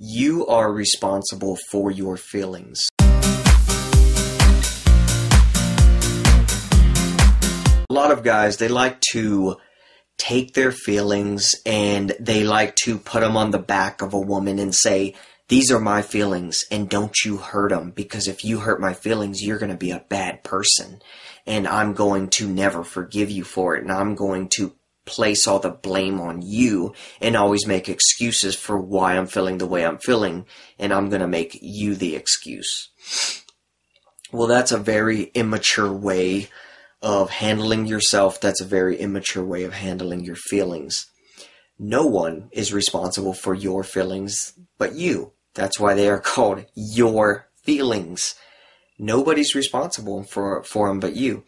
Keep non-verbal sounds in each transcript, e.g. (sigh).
You are responsible for your feelings. A lot of guys, they like to take their feelings and they like to put them on the back of a woman and say, these are my feelings and don't you hurt them because if you hurt my feelings, you're going to be a bad person and I'm going to never forgive you for it and I'm going to place all the blame on you and always make excuses for why I'm feeling the way I'm feeling and I'm going to make you the excuse. Well, that's a very immature way of handling yourself. That's a very immature way of handling your feelings. No one is responsible for your feelings but you. That's why they are (laughs) called your feelings. Nobody's responsible for, for them but you.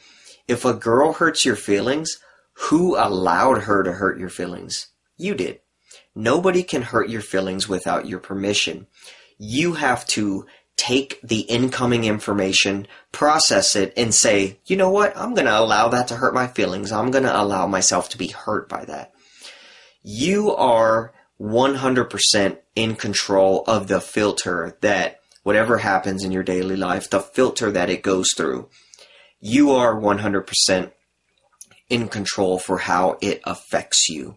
If a girl hurts your feelings, who allowed her to hurt your feelings? You did. Nobody can hurt your feelings without your permission. You have to take the incoming information, process it, and say, you know what? I'm going to allow that to hurt my feelings. I'm going to allow myself to be hurt by that. You are 100% in control of the filter that whatever happens in your daily life, the filter that it goes through. You are 100% in control for how it affects you.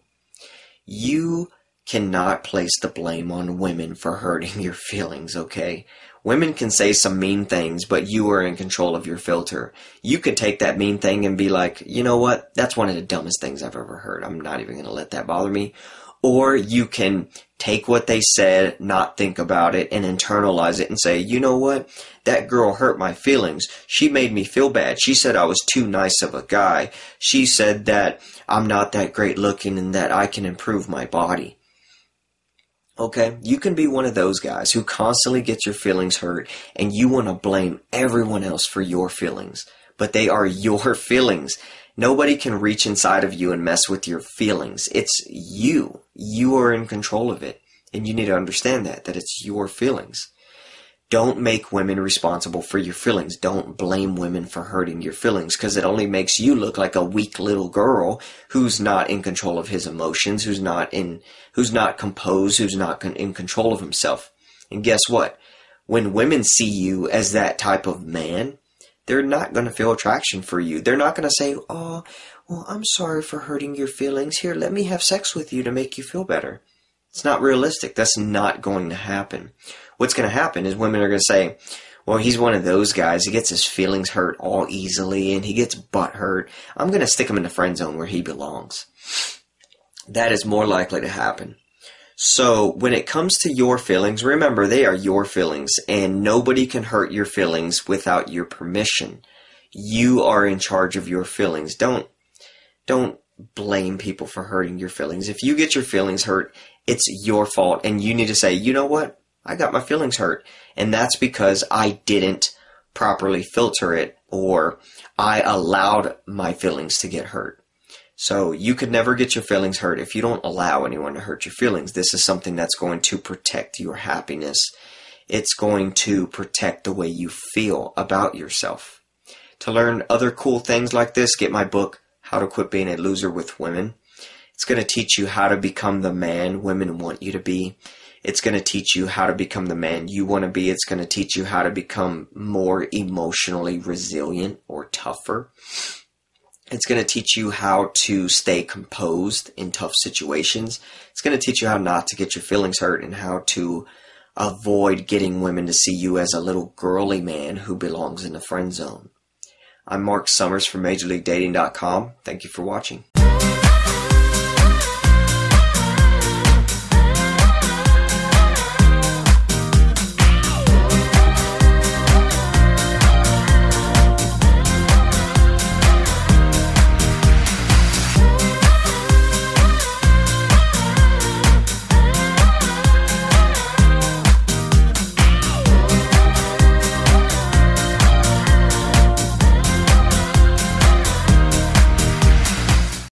You cannot place the blame on women for hurting (laughs) your feelings, okay? Women can say some mean things, but you are in control of your filter. You could take that mean thing and be like, you know what? That's one of the dumbest things I've ever heard. I'm not even going to let that bother me. Or you can take what they said, not think about it, and internalize it and say, you know what? That girl hurt my feelings. She made me feel bad. She said I was too nice of a guy. She said that I'm not that great looking and that I can improve my body. Okay, you can be one of those guys who constantly gets your feelings hurt and you want to blame everyone else for your feelings. But they are (laughs) your feelings. Nobody can reach inside of you and mess with your feelings. It's you. You are in control of it. And you need to understand that, that it's your feelings. Don't make women responsible for your feelings. Don't blame women for hurting your feelings because it only makes you look like a weak little girl who's not in control of his emotions, who's not in, who's not composed, who's not in control of himself. And guess what? When women see you as that type of man, they're not going to feel attraction for you. They're not going to say, "Oh, well, I'm sorry for hurting your feelings. Here, let me have sex with you to make you feel better." It's not realistic. That's not going to happen what's going to happen is women are going to say, well, he's one of those guys. He gets his feelings hurt all easily and he gets butt hurt. I'm going to stick him in the friend zone where he belongs. That is more likely to happen. So when it comes to your feelings, remember they are your feelings and nobody can hurt your feelings without your permission. You are in charge of your feelings. Don't, don't blame people for hurting your feelings. If you get your feelings hurt, it's your fault and you need to say, you know what? I got my feelings hurt. And that's because I didn't properly filter it or I allowed my feelings to get hurt. So you could never get your feelings hurt if you don't allow anyone to hurt your feelings. This is something that's going to protect your happiness. It's going to protect the way you feel about yourself. To learn other cool things like this, get my book, How to Quit Being a Loser with Women. It's going to teach you how to become the man women want you to be. It's going to teach you how to become the man you want to be. It's going to teach you how to become more emotionally resilient or tougher. It's going to teach you how to stay composed in tough situations. It's going to teach you how not to get your feelings hurt and how to avoid getting women to see you as a little girly man who belongs in the friend zone. I'm Mark Summers from MajorLeagueDating.com. Thank you for watching.